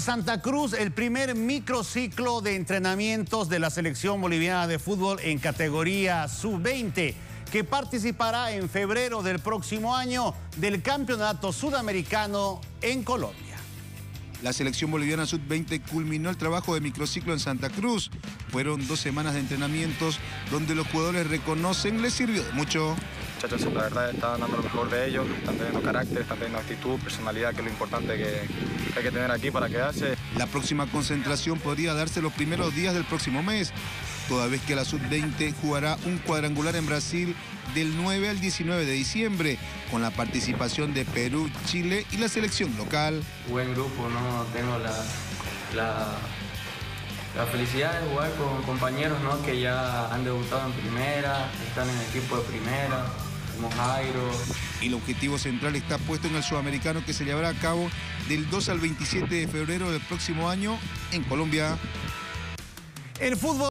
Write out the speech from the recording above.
Santa Cruz el primer microciclo de entrenamientos de la selección boliviana de fútbol en categoría sub-20 que participará en febrero del próximo año del Campeonato Sudamericano en Colombia. La selección boliviana sub-20 culminó el trabajo de microciclo en Santa Cruz. Fueron dos semanas de entrenamientos donde los jugadores reconocen les sirvió de mucho. Muchachos, la verdad están dando lo mejor de ellos, están teniendo carácter, están teniendo actitud, personalidad, que es lo importante que, hay que tener aquí para quedarse. La próxima concentración podría darse los primeros días del próximo mes, toda vez que la sub-20 jugará un cuadrangular en Brasil del 9 al 19 de diciembre, con la participación de Perú, Chile y la selección local. Buen grupo, ¿no? Tengo la, la, la felicidad de jugar con compañeros ¿no? que ya han debutado en primera, están en el equipo de primera, como Jairo. El objetivo central está puesto en el sudamericano que se llevará a cabo del 2 al 27 de febrero del próximo año en Colombia. El fútbol